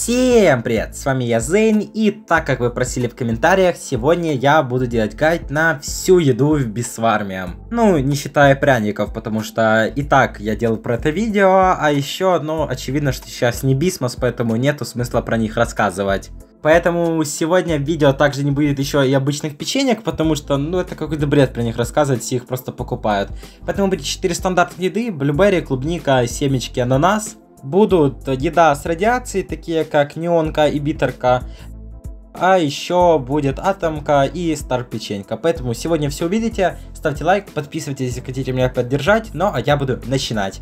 Всем привет, с вами я Зейн, и так как вы просили в комментариях, сегодня я буду делать гайд на всю еду в Бисварме. Ну, не считая пряников, потому что и так я делал про это видео, а еще, ну, очевидно, что сейчас не Бисмос, поэтому нету смысла про них рассказывать. Поэтому сегодня в видео также не будет еще и обычных печенек, потому что, ну, это какой-то бред про них рассказывать, все их просто покупают. Поэтому будет 4 стандартных еды, блюберри, клубника, семечки, ананас. Будут еда с радиацией, такие как неонка и битерка. А еще будет атомка и стар печенька. Поэтому сегодня все увидите. Ставьте лайк, подписывайтесь, если хотите меня поддержать. Ну а я буду начинать.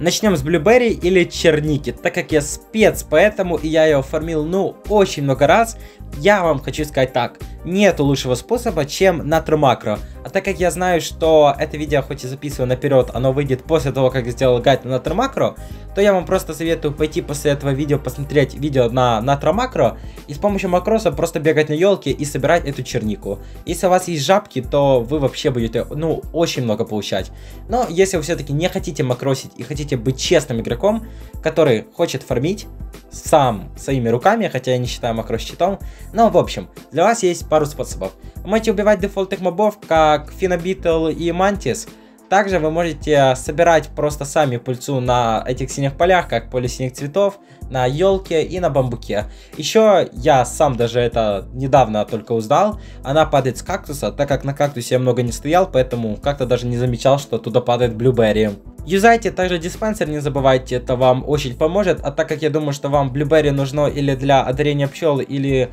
Начнем с блюберри или черники, так как я спец, поэтому и я ее фармил, ну, очень много раз. Я вам хочу сказать так, нету лучшего способа, чем натромакро. А так как я знаю, что это видео, хоть и записываю наперед, оно выйдет после того, как сделал гайд на натромакро, то я вам просто советую пойти после этого видео посмотреть видео на натромакро и с помощью макроса просто бегать на елке и собирать эту чернику. Если у вас есть жабки, то вы вообще будете, ну, очень много получать. Но если вы все-таки не хотите макросить и хотите быть честным игроком, который хочет фармить, сам своими руками, хотя я не считаю макрос читом. Но в общем, для вас есть пару способов. Можете убивать дефолтных мобов, как Финобитл и Мантис. Также вы можете собирать просто сами пыльцу на этих синих полях, как поле синих цветов, на елке и на бамбуке. Еще я сам даже это недавно только узнал. Она падает с кактуса, так как на кактусе я много не стоял, поэтому как-то даже не замечал, что туда падает блюберри. Юзайте также диспенсер, не забывайте, это вам очень поможет. А так как я думаю, что вам блюберри нужно или для одарения пчел, или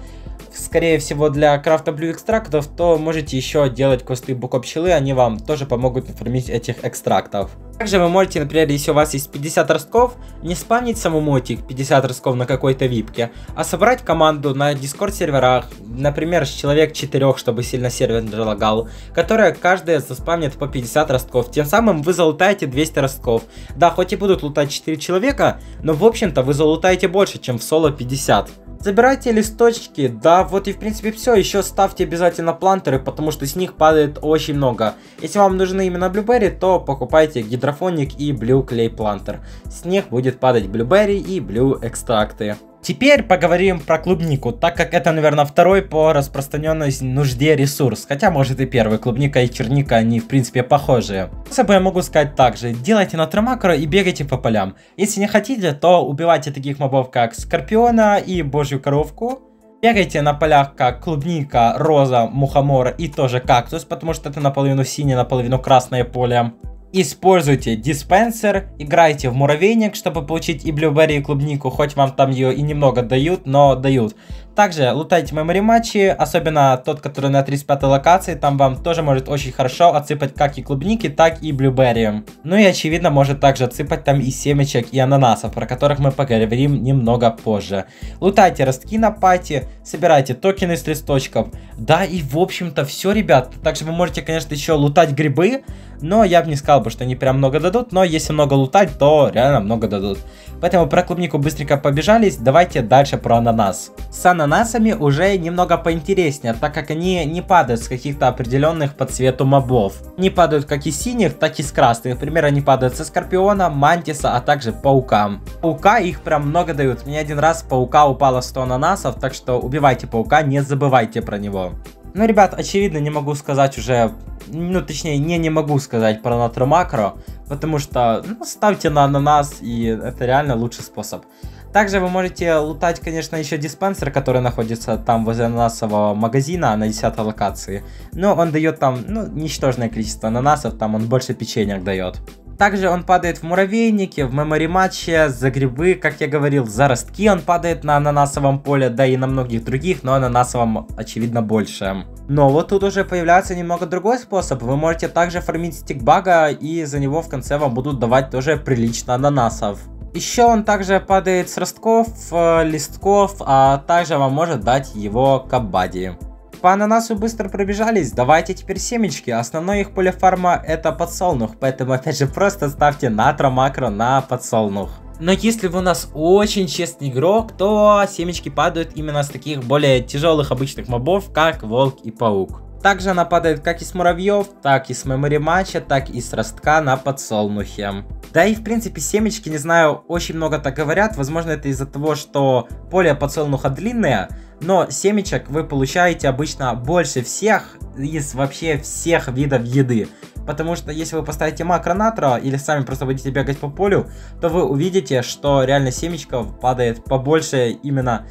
скорее всего для крафта блю экстрактов, то можете еще делать кусты буко пчелы, они вам тоже помогут оформить этих экстрактов. Также вы можете, например, если у вас есть 50 ростков, не спамнить самому этих 50 ростков на какой-то випке, а собрать команду на дискорд серверах, например, с человек 4, чтобы сильно сервер не лагал, которая каждая заспамнит по 50 ростков, тем самым вы залутаете 200 ростков. Да, хоть и будут лутать 4 человека, но в общем-то вы залутаете больше, чем в соло 50. Забирайте листочки, да, вот и в принципе все, еще ставьте обязательно плантеры, потому что с них падает очень много. Если вам нужны именно блюберри, то покупайте гидрофоник и блю клей плантер. С них будет падать блюберри и блю экстракты. Теперь поговорим про клубнику, так как это, наверное, второй по распространенной нужде ресурс. Хотя, может и первый. Клубника и черника, они, в принципе, похожие. Особо я могу сказать так же. Делайте натромакро и бегайте по полям. Если не хотите, то убивайте таких мобов, как Скорпиона и Божью коровку. Бегайте на полях, как клубника, роза, мухомор и тоже кактус, потому что это наполовину синее, наполовину красное поле. Используйте диспенсер, играйте в муравейник, чтобы получить и блюберри, и клубнику, хоть вам там ее и немного дают, но дают. Также лутайте мемори матчи, особенно тот, который на 35 локации, там вам тоже может очень хорошо отсыпать как и клубники, так и блюберри. Ну и очевидно может также отсыпать там и семечек, и ананасов, про которых мы поговорим немного позже. Лутайте ростки на пати, собирайте токены с листочков. Да и в общем-то все, ребят. Также вы можете, конечно, еще лутать грибы, но я бы не сказал бы, что они прям много дадут, но если много лутать, то реально много дадут. Поэтому про клубнику быстренько побежались, давайте дальше про ананас. С ананасами уже немного поинтереснее, так как они не падают с каких-то определенных по цвету мобов. Не падают как из синих, так и с красных. Например, они падают со скорпиона, мантиса, а также паукам. Паука их прям много дают. Мне один раз паука упало 100 ананасов, так что убивайте паука, не забывайте про него. Ну, ребят, очевидно, не могу сказать уже, ну, точнее, не, не могу сказать про натромакро, потому что, ну, ставьте на ананас, и это реально лучший способ. Также вы можете лутать, конечно, еще диспенсер, который находится там возле ананасового магазина на 10 локации. Но он дает там, ну, ничтожное количество ананасов, там он больше печенья дает. Также он падает в муравейнике, в мемори матче, за грибы, как я говорил, за ростки он падает на ананасовом поле, да и на многих других, но ананасовом очевидно больше. Но вот тут уже появляется немного другой способ. Вы можете также фармить стикбага, и за него в конце вам будут давать тоже прилично ананасов. Еще он также падает с ростков, э, листков, а также вам может дать его кабади. По ананасу быстро пробежались, давайте теперь семечки. Основной их поле фарма это подсолнух, поэтому опять же просто ставьте натро-макро на подсолнух. Но если вы у нас очень честный игрок, то семечки падают именно с таких более тяжелых обычных мобов, как волк и паук. Также она падает как из муравьев, так и с мемори матча, так и с ростка на подсолнухе. Да и в принципе семечки, не знаю, очень много так говорят, возможно это из-за того, что поле подсолнуха длинное, но семечек вы получаете обычно больше всех из вообще всех видов еды. Потому что если вы поставите макронатра или сами просто будете бегать по полю, то вы увидите, что реально семечков падает побольше именно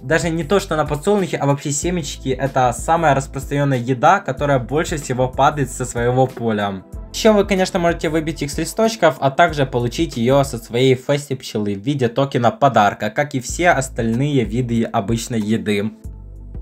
даже не то, что на подсолнухе, а вообще семечки это самая распространенная еда, которая больше всего падает со своего поля. Еще вы, конечно, можете выбить их с листочков, а также получить ее со своей фести пчелы в виде токена подарка, как и все остальные виды обычной еды.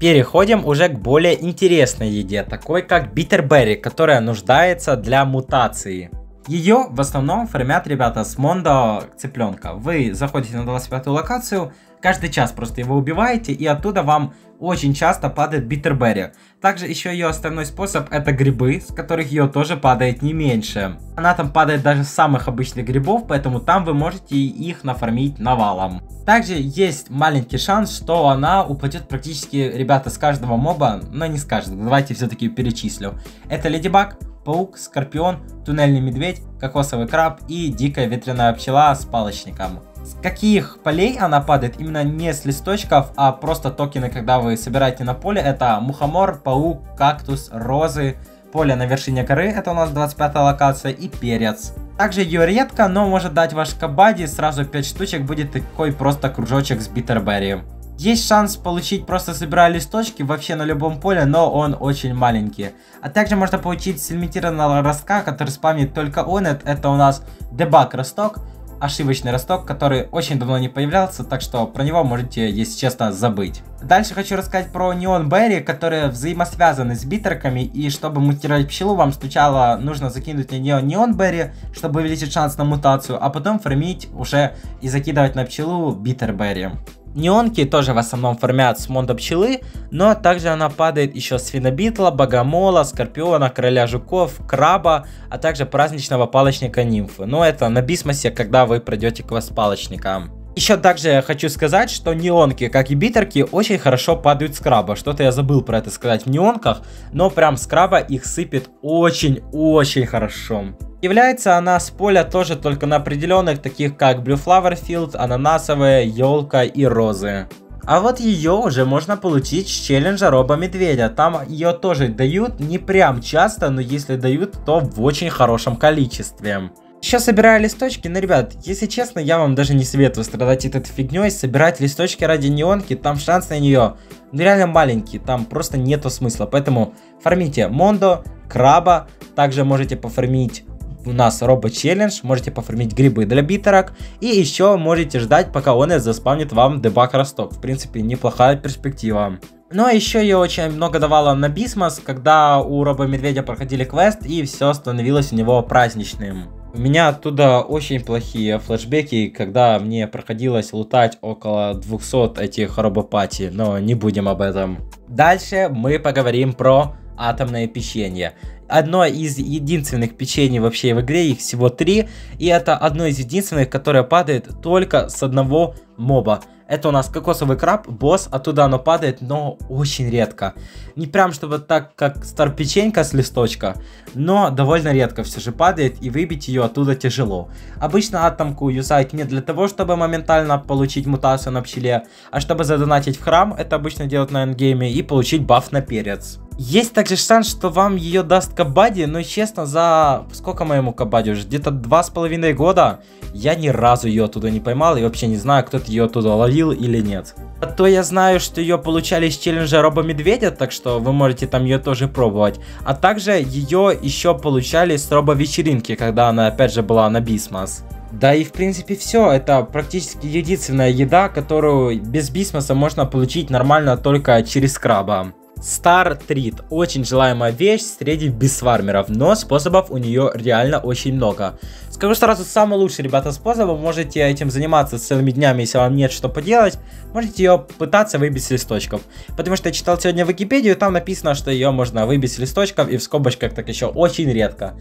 Переходим уже к более интересной еде, такой как битерберри, которая нуждается для мутации. Ее в основном формят ребята с Мондо цыпленка. Вы заходите на 25 локацию, каждый час просто его убиваете, и оттуда вам очень часто падает битерберри. Также еще ее основной способ это грибы, с которых ее тоже падает не меньше. Она там падает даже с самых обычных грибов, поэтому там вы можете их нафармить навалом. Также есть маленький шанс, что она упадет практически, ребята, с каждого моба, но не с каждого, давайте все-таки перечислю. Это Леди Баг, паук, скорпион, туннельный медведь, кокосовый краб и дикая ветряная пчела с палочником. С каких полей она падает? Именно не с листочков, а просто токены, когда вы собираете на поле. Это мухомор, паук, кактус, розы. Поле на вершине горы, это у нас 25 локация, и перец. Также ее редко, но может дать ваш кабади, сразу 5 штучек, будет такой просто кружочек с битерберри. Есть шанс получить просто собирая листочки вообще на любом поле, но он очень маленький. А также можно получить сегментированного ростка, который спамит только он. Это у нас дебаг росток, ошибочный росток, который очень давно не появлялся, так что про него можете, если честно, забыть. Дальше хочу рассказать про неон берри, которые взаимосвязаны с битерками, и чтобы мутировать пчелу, вам сначала нужно закинуть на нее неон берри, чтобы увеличить шанс на мутацию, а потом фармить уже и закидывать на пчелу битер берри. Неонки тоже в основном формят с монда пчелы, но также она падает еще с финобитла, богомола, скорпиона, короля жуков, краба, а также праздничного палочника нимфы. Но это на бисмосе, когда вы пройдете квест палочника. Еще также хочу сказать, что неонки, как и битерки, очень хорошо падают с краба. Что-то я забыл про это сказать в неонках, но прям с краба их сыпет очень-очень хорошо. Является она с поля тоже только на определенных, таких как Blue Flower Field, ананасовая, елка и розы. А вот ее уже можно получить с челленджа Роба Медведя. Там ее тоже дают, не прям часто, но если дают, то в очень хорошем количестве. Еще собираю листочки, но, ребят, если честно, я вам даже не советую страдать этой фигней, собирать листочки ради неонки, там шанс на нее ну, реально маленький, там просто нету смысла. Поэтому фармите Мондо, Краба, также можете пофармить у нас робот челлендж, можете пофармить грибы для битерок, и еще можете ждать, пока он заспавнит вам дебаг росток. В принципе, неплохая перспектива. Но еще ее очень много давала на Бисмос, когда у Роба Медведя проходили квест, и все становилось у него праздничным. У меня оттуда очень плохие флешбеки, когда мне проходилось лутать около 200 этих робопати, но не будем об этом. Дальше мы поговорим про атомное печенье одно из единственных печений вообще в игре, их всего три, и это одно из единственных, которое падает только с одного моба. Это у нас кокосовый краб, босс, оттуда оно падает, но очень редко. Не прям чтобы так, как старпеченька с листочка, но довольно редко все же падает, и выбить ее оттуда тяжело. Обычно атомку юзают не для того, чтобы моментально получить мутацию на пчеле, а чтобы задонатить в храм, это обычно делают на эндгейме, и получить баф на перец. Есть также шанс, что вам ее даст Кабади, но честно, за сколько моему Кабади уже? Где-то два с половиной года я ни разу ее оттуда не поймал и вообще не знаю, кто-то ее оттуда ловил или нет. А то я знаю, что ее получали из челленджа Роба Медведя, так что вы можете там ее тоже пробовать. А также ее еще получали с Роба Вечеринки, когда она опять же была на Бисмас. Да и в принципе все, это практически единственная еда, которую без бисмоса можно получить нормально только через краба. Star Treat. Очень желаемая вещь среди бисфармеров, но способов у нее реально очень много. Скажу сразу, самый лучший, ребята, способ, вы можете этим заниматься целыми днями, если вам нет что поделать, можете ее пытаться выбить с листочков. Потому что я читал сегодня Википедию, там написано, что ее можно выбить с листочков и в скобочках так еще очень редко.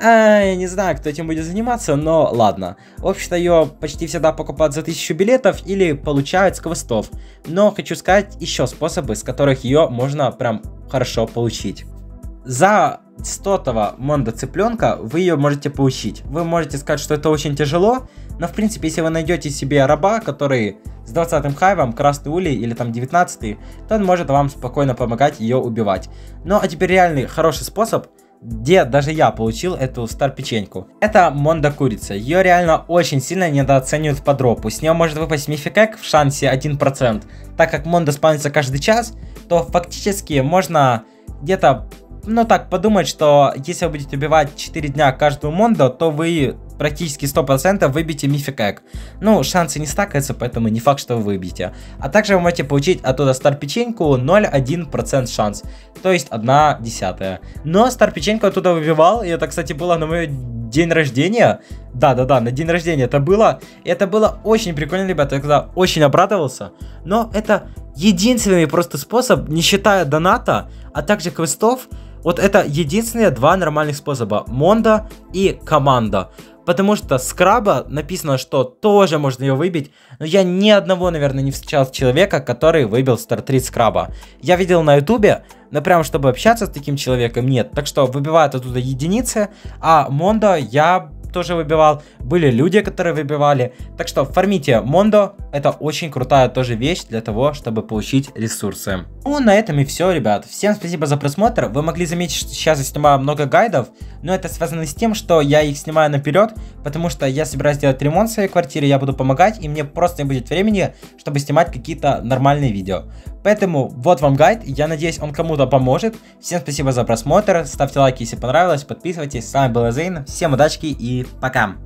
А, я не знаю, кто этим будет заниматься, но ладно. Общество ее почти всегда покупают за 1000 билетов или получают с квестов. Но хочу сказать еще способы, с которых ее можно прям хорошо получить. За 100 Мондо цыпленка вы ее можете получить. Вы можете сказать, что это очень тяжело, но в принципе, если вы найдете себе раба, который с 20 hive ом, красный улей или там 19, то он может вам спокойно помогать ее убивать. Ну а теперь реальный хороший способ где даже я получил эту star печеньку. Это Мондо курица. Ее реально очень сильно недооценивают по дропу. С нее может выпасть mythic egg в шансе 1%. Так как Монда спавнится каждый час, то фактически можно где-то ну так, подумать, что если вы будете убивать 4 дня каждую Мондо, то вы практически 100% выбьете мифик Ну, шансы не стакаются, поэтому не факт, что вы выбьете. А также вы можете получить оттуда стар печеньку 0,1% шанс, то есть 1 десятая. Но стар печеньку оттуда выбивал, и это, кстати, было на мой день рождения. Да-да-да, на день рождения это было. И это было очень прикольно, ребята, я тогда очень обрадовался. Но это единственный просто способ, не считая доната, а также квестов, вот это единственные два нормальных способа. Мондо и команда. Потому что с краба написано, что тоже можно ее выбить. Но я ни одного, наверное, не встречал человека, который выбил star treat с краба. Я видел на ютубе, но прям чтобы общаться с таким человеком, нет. Так что выбивают оттуда единицы. А Мондо я тоже выбивал, были люди, которые выбивали. Так что фармите Мондо, это очень крутая тоже вещь для того, чтобы получить ресурсы. Ну, на этом и все, ребят. Всем спасибо за просмотр. Вы могли заметить, что сейчас я снимаю много гайдов, но это связано с тем, что я их снимаю наперед, потому что я собираюсь делать ремонт в своей квартире, я буду помогать, и мне просто не будет времени, чтобы снимать какие-то нормальные видео. Поэтому вот вам гайд, я надеюсь он кому-то поможет. Всем спасибо за просмотр, ставьте лайки, если понравилось, подписывайтесь. С вами был Зейн, всем удачи и пока.